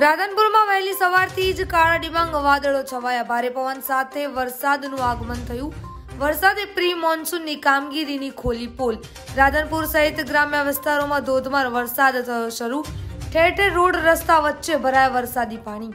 રાધનપુરમાં વહેલી સવારથી જ કાળા ડિબાંગ વાદળો છવાયા. ભારે પવન સાથે વરસાદનું આગમન થયું. વરસાદે પ્રી મોન્સૂનની કામગીરીની ખોલી પોલ. રાધનપુર સહિત ગ્રામ્ય વિસ્તારોમાં ધોધમાર વરસાદ થયો શરૂ. ઠેર ઠેર રોડ રસ્તા વચ્ચે ભરાયા વરસાદી પાણી.